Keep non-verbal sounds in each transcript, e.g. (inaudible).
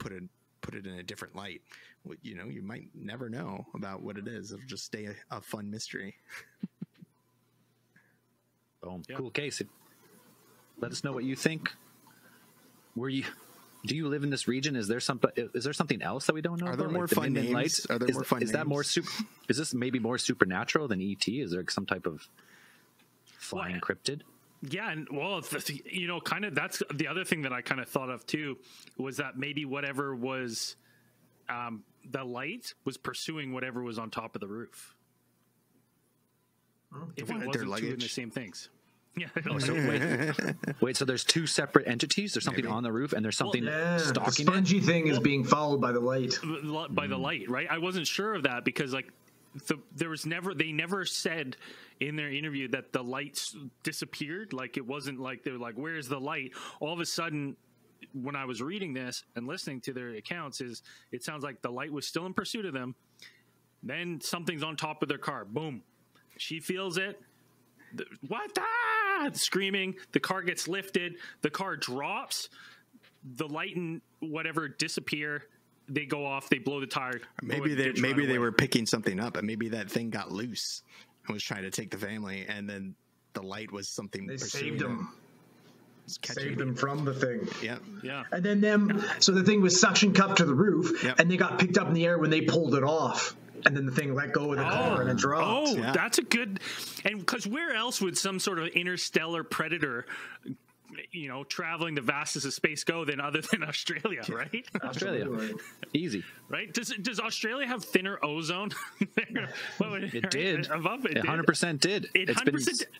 put it put it in a different light. You know, you might never know about what it is. It'll just stay a, a fun mystery. (laughs) Boom. Yeah. Cool case. Let us know what you think. Were you? Do you live in this region? Is there some? Is there something else that we don't know? Are there about? more the fun Midnight names? Are there is, more fun Is that more super? Is this maybe more supernatural than ET? Is there some type of flying Well, cryptid? Yeah, and well, it's the- you know, kind of that's the other thing that I kind of thought of too was that maybe whatever was um, the light was pursuing whatever was on top of the roof. If it What, wasn't their two in the same things. (laughs) Yeah, (laughs) Oh, so (laughs) wait, wait. So there's two separate entities. There's something Maybe. on the roof, and there's something Yeah, the stalking it. spongy thing is being followed by the light. by the light, right? I wasn't sure of that because like the, there was never they never said in their interview that the lights disappeared. Like it wasn't like they were like, "Where's the light?" All of a sudden, when I was reading this and listening to their accounts, is it sounds like the light was still in pursuit of them. Then something's on top of their car. Boom, she feels it. The- what? Ah! Screaming. The car gets lifted. The car drops. The light and whatever disappear. They go off. They blow the tire. Maybe they ditch, maybe they away. were picking something up, and maybe that thing got loose and was trying to take the family, and then the light was something. They saved him. It's catching Saved them from the thing. Yeah, Yeah. And then them, so the thing was suction cupped to the roof, Yep. and they got picked up in the air when they pulled it off. And then the thing let go of the car and it oh. dropped. Oh, Yeah. that's a good. And because where else would some sort of interstellar predator, you know, traveling the vastest of space go than other (laughs) than Australia, right? (laughs) Australia, easy. right? Does does Australia have thinner ozone? (laughs) What would- It did. above it. It did. 100 percent did. It It's hundred been percent.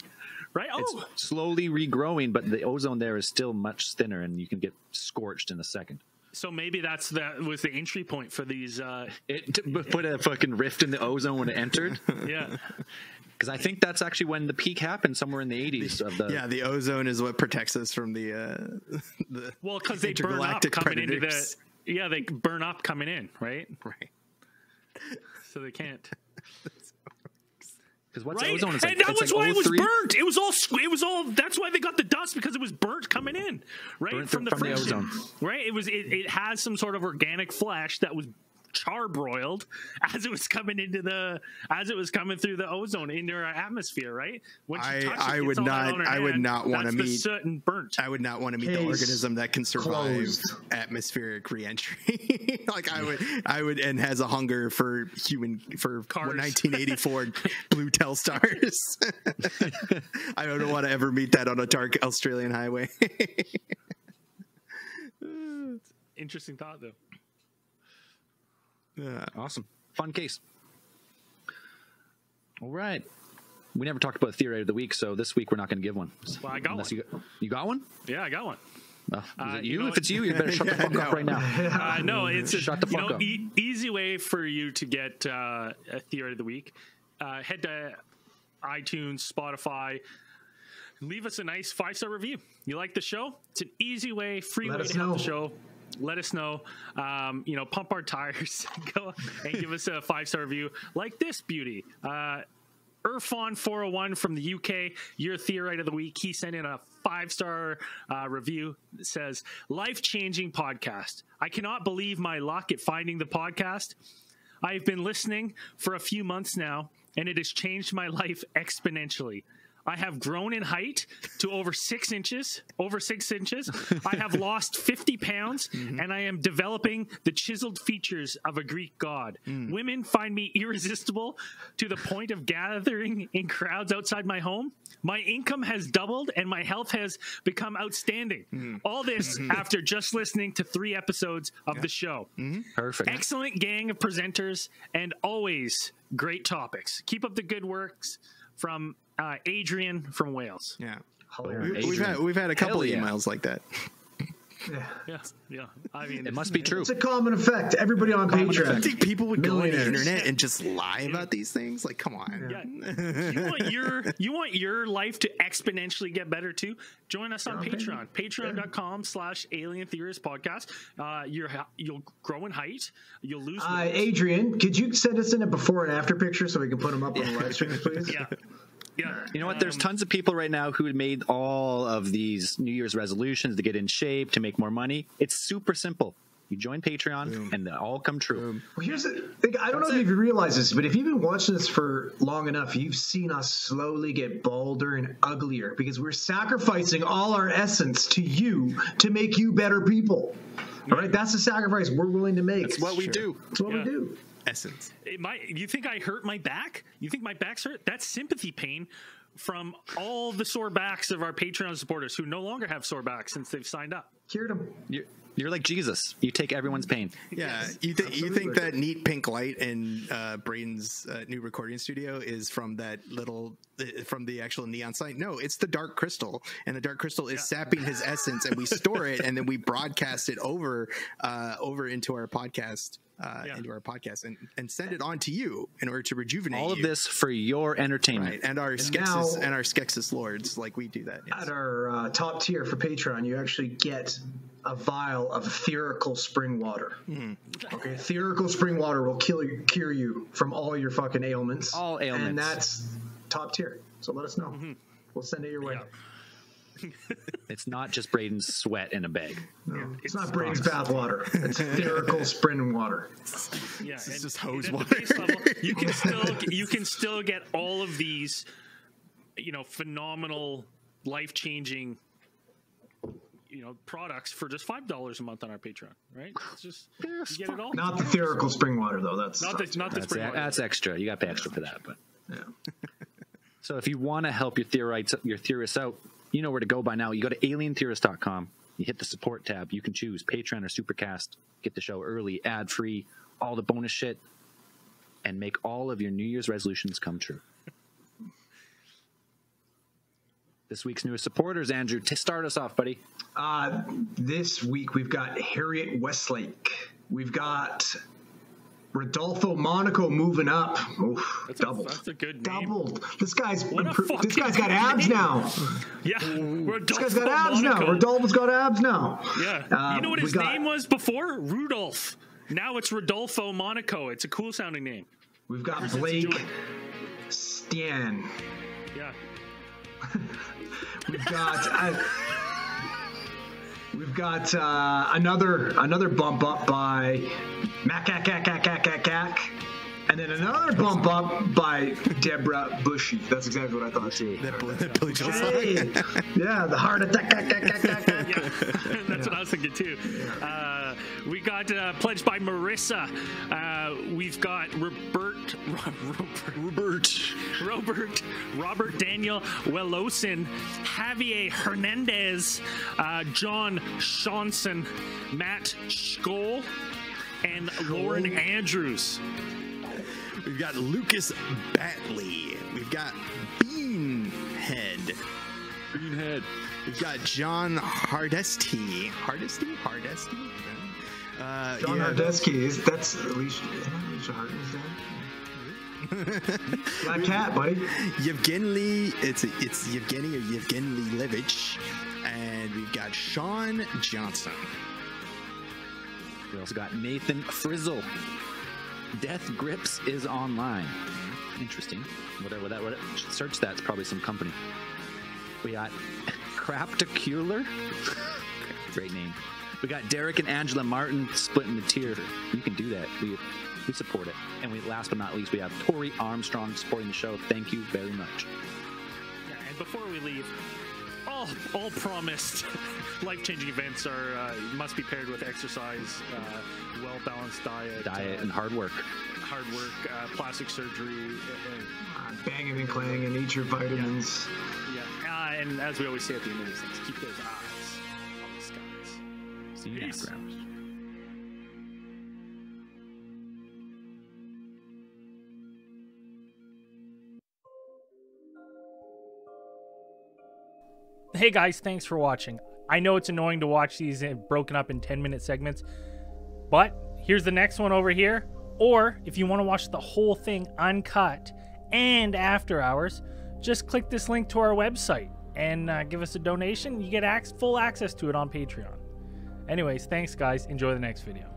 Right? it's Oh, slowly regrowing, but the ozone there is still much thinner, and you can get scorched in a second. so maybe that's that was the entry point for these. uh It put a fucking rift in the ozone when it entered, Yeah. Because I think that's actually when the peak happened, somewhere in the 80s the. yeah. The ozone is what protects us from the uh, (laughs) the Well, because they burn up intergalactic coming into the. Yeah, they burn up coming in, right? right. So they can't. (laughs) Because what's right? ozone is like, and that was like why it was burnt. It was all. It was all. That's why they got the dust because it was burnt coming in, right Burnt from the from the ozone. Right. It was. It, it has some sort of organic flesh that was charbroiled (laughs) as it was coming into the as it was coming through the ozone into our atmosphere. Right. When she I- touched I would it's all out not- on her I would not wanna meet- soot and burnt. I would not want to meet the organism that can survive closed. atmospheric reentry. (laughs) like I would, I would, and has a hunger for human for Cars. 1984 (laughs) blue Telstars. I don't want to ever meet that on a dark Australian highway. Interesting thought, though. Yeah. Awesome. Fun case. All right. We never talked about theory of the week, so this week we're not going to give one. Well, I got Unless one. You, got, you got one? Yeah, I got one. Uh, is Uh, it you you? know if it's you, you better shut the (laughs) fuck up right now. Uh, no, it's a, Shut the you fuck know, up. E- easy way for you to get uh, a theory of the week. Uh, head to iTunes, Spotify. Leave us a nice five star review. You like the show? It's an easy way, free Let way to help the show. Let us know. Um, you know, pump our tires. (laughs) Go and give us a five star review like this beauty. Uh, Irfan 401 from the UK, your theorite of the week. He sent in a five star uh, review that says, Life changing podcast. I cannot believe my luck at finding the podcast. I've been listening for a few months now, and it has changed my life exponentially. I have grown in height to over six inches, over six inches. I have (laughs) lost 50 pounds, mm-hmm. and I am developing the chiseled features of a Greek god. Mm. Women find me irresistible to the point of gathering in crowds outside my home. My income has doubled, and my health has become outstanding. Mm-hmm. All this mm-hmm. after just listening to three episodes of the show. Perfect. Excellent gang of presenters and always great topics. Keep up the good works from uh, Adrian from Wales. Yeah. Hilarious. We've had we've had a couple yeah. emails like that. Yeah, yeah. I mean, It must be true. It's a common effect. Everybody on I Patreon. think people would go on the internet and just lie about these things. Like, come on. Yeah. (laughs) you want your you want your life to exponentially get better too? Join us on on Patreon. Patreon.com slash alien theorist podcast. Uh you're you'll grow in height, you'll lose Uh, weight. Adrian, could you send us in a before and after picture so we can put them up on the live stream, (laughs) please? Yeah. Yeah. You know what? There's Um, tons of people right now who made all of these New Year's resolutions to get in shape, to make more money. It's super simple. You join Patreon, and they all come true. Well, here's the thing. I don't know if you realize this, but if you've been watching this for long enough, you've seen us slowly get bolder and uglier because we're sacrificing all our essence to you to make you better people. All right, that's the sacrifice we're willing to make. It's what we do. That's what Yeah. we do. Essence. It might, you think I hurt my back? You think my back's hurt? That's sympathy pain from all the sore backs of our Patreon supporters who no longer have sore backs since they've signed up. Cured them. You're, you're like Jesus. You take everyone's pain. Yeah, you think you think that neat pink light in uh, Braden's uh, new recording studio is from that little uh, from the actual neon sign? No, it's the dark crystal, and the dark crystal is sapping his essence, and we store it, and then we broadcast it over uh, over into our podcast. Uh, Yeah. into our podcast and, and send it on to you in order to rejuvenate All of you. this for your entertainment. right and our Skeksis now- and our Skeksis lords like we do that yes. At our uh, top tier for Patreon, you actually get a vial of theoretical spring water. Okay, etherical spring water will kill you, cure you from all your fucking ailments. All ailments, and that's top tier. So let us know. We'll send it your way. Yeah. (laughs) It's not just Braden's sweat in a bag. No, it's, not Braden's bath water. It's (laughs) etherical spring water. Yeah, it's and- just hose water. level, (laughs) you can still you can still get all of these, you know, phenomenal, life changing, you know, products for just five dollars a month on our Patreon. Right? It's just you get it all. Not the etherical spring water though. That's not the not the That's, spring. water. that's extra. You got to pay extra for that. But yeah. so if you want to help your theorites, your theorists out, you know where to go by now. You go to alientheorist.com. You hit the support tab. You can choose Patreon or Supercast. Get the show early, ad free, all the bonus shit, and make all of your New Year's resolutions come true. This week's newest supporters, Andrew. To start us off, buddy. Uh, this week we've got Harriet Westlake. We've got Rodolfo Monaco moving up. Oof, That's a- that's a good name. Doubled. This guy's What a impro- this guy's got abs name. now. Yeah, This guy's Rodolfo got abs now. Rodolfo's got abs now. Yeah, Uh, you know what his got- name was before? Rudolph. Now it's Rodolfo Monaco. It's a cool sounding name. We've got Blake. Stan. Yeah. (laughs) We've got uh, we've got uh, another another bump up by Mac And then another bump up by Deborah Bushy. That's exactly what I thought. that, Bill- that Billy Joel song. Hey, yeah, the heart attack. (laughs) Yeah, (laughs) that's what I was thinking too. Uh, we got uh, pledged by Marissa. Uh, we've got Robert, Robert, Robert, Robert, Robert Daniel Wellosin, Javier Hernandez, uh, John Shanson, Matt Skoll, and Lauren Andrews. We've got Lucas Batley. We've got Beanhead. Greenhead. We've got John Hardesty. Hardesty? Hardesty? Uh, John yeah. Hardesky is that's Alicia. Isn't that Alicia Hartman's (laughs) dad? Black cat, buddy. Yevgeny, it's it's Yevgeny or Yevgeny Levich, and we've got Sean Johnson. We also got Nathan Frizzle. Death Grips is online. Interesting. Whatever that, search that's probably some company. We got (laughs) Craptacular. (laughs) Great name. We got Derek and Angela Martin splitting the tier. You can do that. We we support it. And we last but not least, we have Tori Armstrong supporting the show. Thank you very much. Yeah, and before we leave, all all promised (laughs) life changing events are uh, must be paired with exercise, uh, well balanced diet, Diet uh, and hard work. hard work, uh, plastic surgery, uh, Uh, banging and clanging and eat your vitamins. uh, yeah, uh, and as we always say at the end of these things, keep those eyes on the skies. See you next round. Hey guys, thanks for watching. I know it's annoying to watch these broken up in 10 minute segments, but here's the next one over here. Or if you want to watch the whole thing uncut and after hours, just click this link to our website and uh, give us a donation. You get ac- full access to it on Patreon. Anyways, thanks guys. Enjoy the next video.